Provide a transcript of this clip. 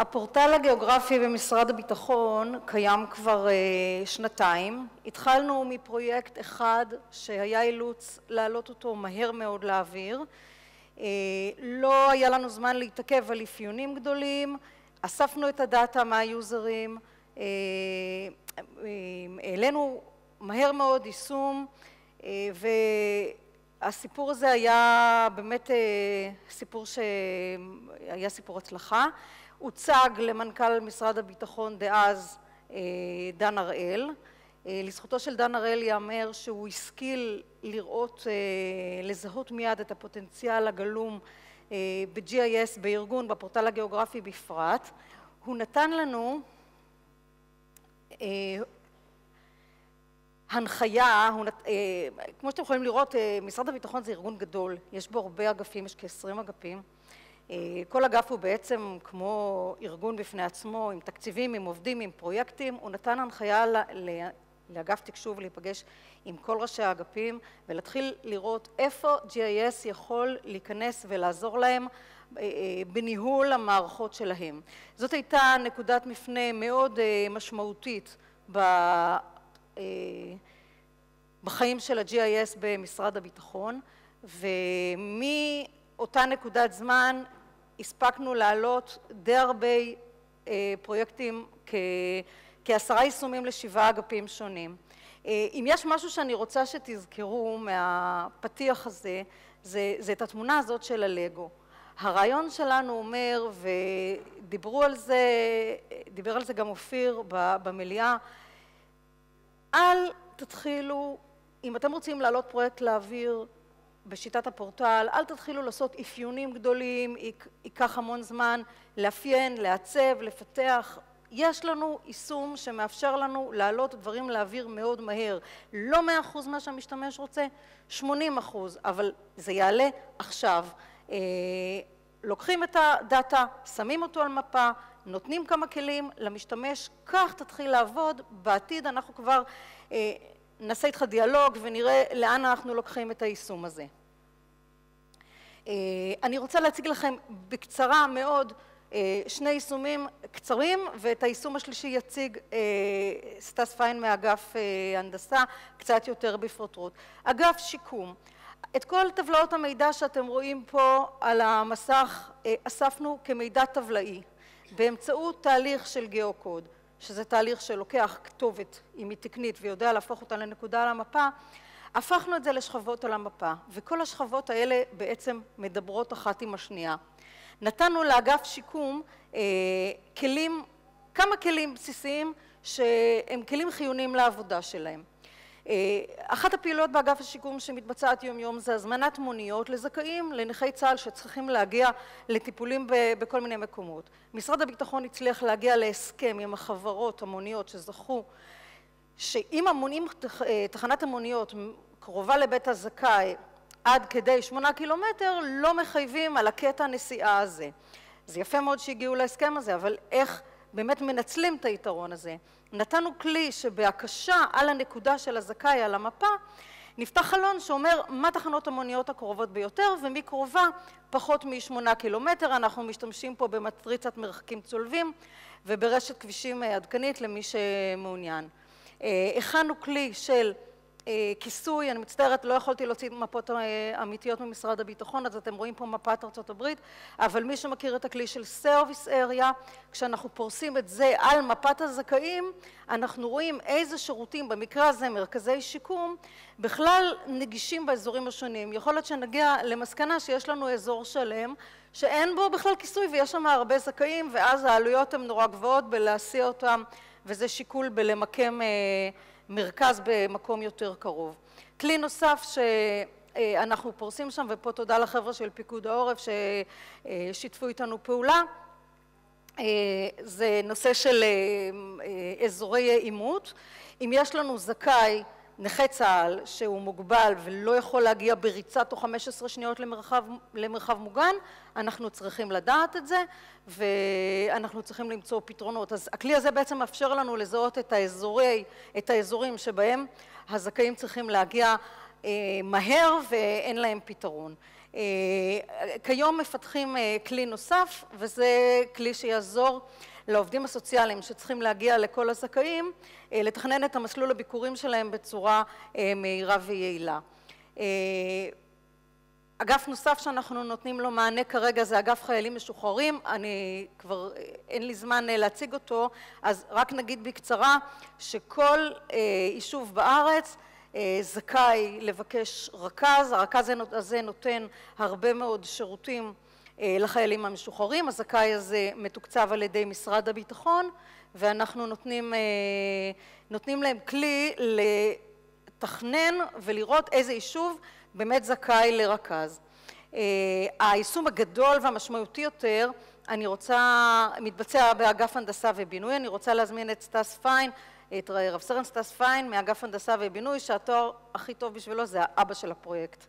הפורטל הגיאוגרפי במשרד הביטחון קיים כבר שנתיים. התחלנו מפרויקט אחד שהיה אילוץ להעלות אותו מהר מאוד לאוויר. לא היה לנו זמן להתעכב על אפיונים גדולים, אספנו את הדאטה מהיוזרים, העלינו מהר מאוד יישום והסיפור הזה היה באמת סיפור שהיה סיפור הצלחה. הוצג למנכ"ל משרד הביטחון דאז דן הראל. לזכותו של דן הראל ייאמר שהוא השכיל לראות, לזהות מיד את הפוטנציאל הגלום ב-GIS בארגון, בפורטל הגיאוגרפי בפרט. הוא נתן לנו הנחיה, כמו שאתם יכולים לראות משרד הביטחון זה ארגון גדול, יש בו הרבה אגפים, יש כעשרים אגפים. כל אגף הוא בעצם כמו ארגון בפני עצמו, עם תקציבים, עם עובדים, עם פרויקטים. הוא נתן הנחיה לאגף תקשוב להיפגש עם כל ראשי האגפים ולהתחיל לראות איפה GIS יכול להיכנס ולעזור להם בניהול המערכות שלהם. זאת הייתה נקודת מפנה מאוד משמעותית בחיים של ה-GIS במשרד הביטחון ומאותה נקודת זמן הספקנו להעלות די הרבה פרויקטים, כעשרה יישומים לשבעה אגפים שונים. אם יש משהו שאני רוצה שתזכרו מהפתיח הזה, זה את התמונה הזאת של הלגו. הרעיון שלנו אומר, ודיברו על זה, דיבר על זה גם אופיר במליאה, אל תתחילו, אם אתם רוצים להעלות פרויקט לאוויר בשיטת הפורטל, אל תתחילו לעשות אפיונים גדולים, ייקח המון זמן לאפיין, לעצב, לפתח. יש לנו יישום שמאפשר לנו להעלות דברים לאוויר מאוד מהר. לא מאה אחוז מה שהמשתמש רוצה, שמונים אחוז, אבל זה יעלה עכשיו. לוקחים את הדאטה, שמים אותו על מפה, נותנים כמה כלים למשתמש, כך תתחיל לעבוד, בעתיד אנחנו כבר נעשה איתך דיאלוג ונראה לאן אנחנו לוקחים את היישום הזה. אני רוצה להציג לכם בקצרה מאוד שני יישומים קצרים ואת היישום השלישי יציג סטס פיין מאגף הנדסה קצת יותר בפרוטרוט. אגף שיקום, את כל טבלאות המידע שאתם רואים פה על המסך אספנו כמידע טבלאי באמצעות תהליך של גיאוקוד, שזה תהליך שלוקח כתובת אם היא תקנית ויודע להפוך אותה לנקודה על המפה, הפכנו את זה לשכבות על המפה וכל השכבות האלה בעצם מדברות אחת עם השנייה. נתנו לאגף שיקום כלים, כמה כלים בסיסיים שהם כלים חיוניים לעבודה שלהם. אחת הפעילויות באגף השיקום שמתבצעת יום יום זה הזמנת מוניות לזכאים, לנכי צה"ל שצריכים להגיע לטיפולים בכל מיני מקומות. משרד הביטחון הצליח להגיע להסכם עם החברות המוניות שזכו שאם תחנת המוניות קרובה לבית הזכאי עד כדי שמונה קילומטר לא מחייבים על הקטע הנסיעה הזה. זה יפה מאוד שהגיעו להסכם הזה אבל איך באמת מנצלים את היתרון הזה. נתנו כלי שבהקשה על הנקודה של הזכאי על המפה נפתח חלון שאומר מה תחנות המוניות הקרובות ביותר ומקרובה פחות משמונה קילומטר. אנחנו משתמשים פה במטריצת מרחקים צולבים וברשת כבישים עדכנית למי שמעוניין. הכנו כלי של כיסוי, אני מצטערת לא יכולתי להוציא מפות אמיתיות ממשרד הביטחון אז אתם רואים פה מפת ארצות הברית אבל מי שמכיר את הכלי של Service Area כשאנחנו פורסים את זה על מפת הזכאים אנחנו רואים איזה שירותים במקרה הזה מרכזי שיקום בכלל נגישים באזורים השונים. יכול להיות שנגיע למסקנה שיש לנו אזור שלם שאין בו בכלל כיסוי ויש שם הרבה זכאים ואז העלויות הן נורא גבוהות בלהסיע אותם וזה שיקול בלמקם מרכז במקום יותר קרוב. כלי נוסף שאנחנו פורסים שם ופה תודה לחבר'ה של פיקוד העורף ששיתפו איתנו פעולה זה נושא של אזורי עימות. אם יש לנו זכאי נכה צה"ל שהוא מוגבל ולא יכול להגיע בריצה תוך חמש עשרה שניות למרחב מוגן אנחנו צריכים לדעת את זה ואנחנו צריכים למצוא פתרונות. אז הכלי הזה בעצם מאפשר לנו לזהות את האזורים שבהם הזכאים צריכים להגיע מהר ואין להם פתרון. כיום מפתחים כלי נוסף וזה כלי שיעזור לעובדים הסוציאליים שצריכים להגיע לכל הזכאים לתכנן את המסלול הביקורים שלהם בצורה מהירה ויעילה. אגף נוסף שאנחנו נותנים לו מענה כרגע זה אגף חיילים משוחררים, אני כבר אין לי זמן להציג אותו. אז רק נגיד בקצרה שכל יישוב בארץ זכאי לבקש רכז, הרכז הזה נותן הרבה מאוד שירותים לחיילים המשוחררים, הזכאי הזה מתוקצב על ידי משרד הביטחון ואנחנו נותנים להם כלי לתכנן ולראות איזה יישוב באמת זכאי לרכז. היישום הגדול והמשמעותי יותר אני רוצה, מתבצע באגף הנדסה ובינוי, אני רוצה להזמין את סטס פיין, את רב סרן סטס פיין מאגף הנדסה ובינוי שהתואר הכי טוב בשבילו זה האבא של הפרויקט